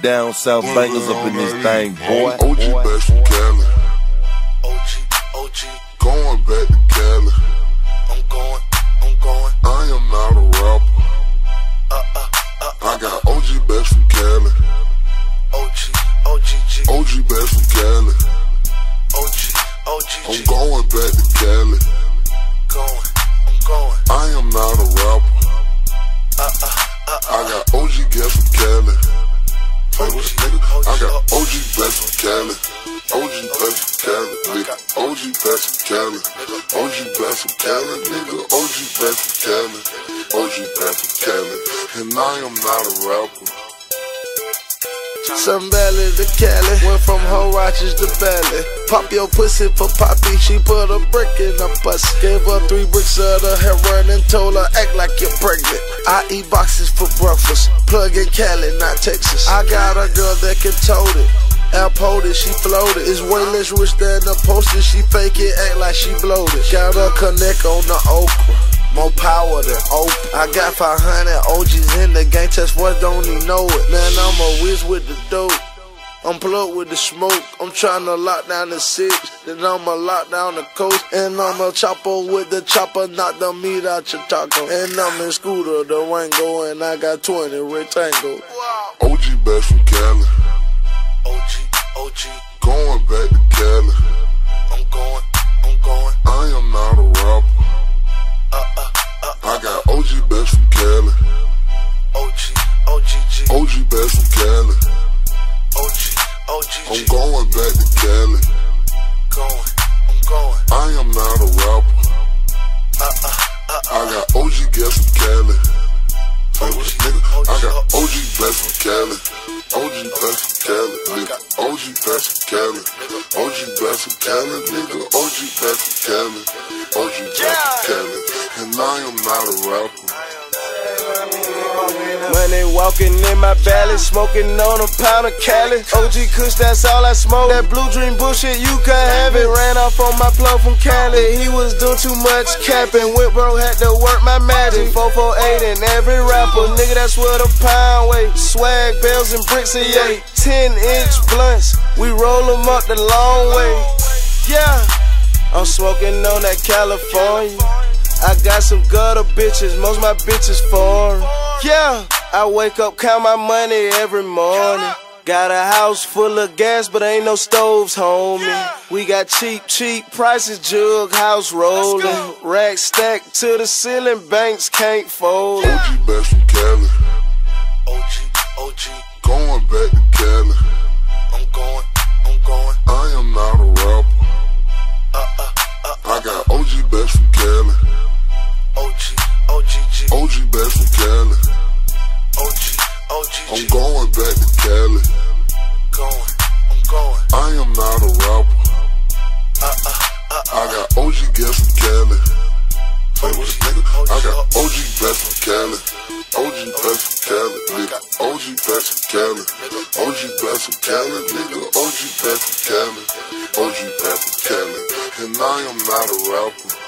Down south bangers up in this thing, boy. OG best from Cali. OG, OG, Going back to Cali. I'm going, I'm going. I am not a rapper. Uh, uh, uh, I got OG best from Cali. OG, OGG, OG best from Cali. OG, I'm going back to Cali. Going, I'm going. I am not a rapper. A nigga. I got OG best from Cali. OG best from Cali, nigga. OG best from Cali. OG best from Cali, nigga. OG best from Cali. OG best from Cali. And I am not a rapper. Some belly to Cali, went from whole righteous to belly. Pop your pussy for Poppy, she put a brick in her pussy. Gave her three bricks of the heroin and told her act like you're pregnant. I eat boxes for breakfast, plug in Cali, not Texas. I got a girl that can tote it. It, she floated. It's way less rich than the poster. She fake it, act like she bloated. Got a connect on the okra. More power than Oprah. I got 500 OGs in the game, test voice don't even know it. Man, I'm a whiz with the dope. I'm plugged with the smoke. I'm trying to lock down the six. Then I'ma lock down the coast. And I'ma chopper with the chopper, knock the meat out your taco. And I'm in scooter, the Rango, and I got 20 rectangle. OG best from Cali. OG, OG. Going back to Cali. I'm going, OG from Cali. OG, I'm going back to Cali. Going, I'm going. I am not a rapper. Uh, uh, uh, I got OG guest from Cali. A nigga. I got OG best from Cali. OG best from Cali, nigga. OG best from Cali. OG best from Cali, nigga. OG best from Cali. OG best from Cali. And I am not a rapper. Money walking in my belly, smoking on a pound of Cali. OG Kush, that's all I smoke. That blue dream bullshit, you can have it. Ran off on my plug from Cali. He was doing too much capping. Whip bro had to work my magic. 448 and every rapper. Nigga, that's what a pound weight. Swag, bells, and bricks of eight. 10 inch blunts, we roll them up the long way. Yeah, I'm smoking on that California. I got some gutter bitches, most my bitches foreign. Yeah, I wake up, count my money every morning. Got a house full of gas, but ain't no stoves, homie. We got cheap, cheap prices, jug house rolling. Rack stacked to the ceiling, banks can't fold. it. OG best from Cali. OG, OG. Going back to Cali. I'm going, I'm going. I am not a rapper. Uh, uh, uh, I got OG best from Cali. OG, OGG, OG best from Cali. OG, I'm going back to Cali. Going, I'm going. I am not a rapper. Uh-uh, uh-uh. I got OG guest from Cali. Play with a nigga. I got OG best from Cali. OG best from Cali, nigga. OG best from Cali. OG best from Cali, nigga. OG best from Cali. OG best from Cali. And I am not a rapper.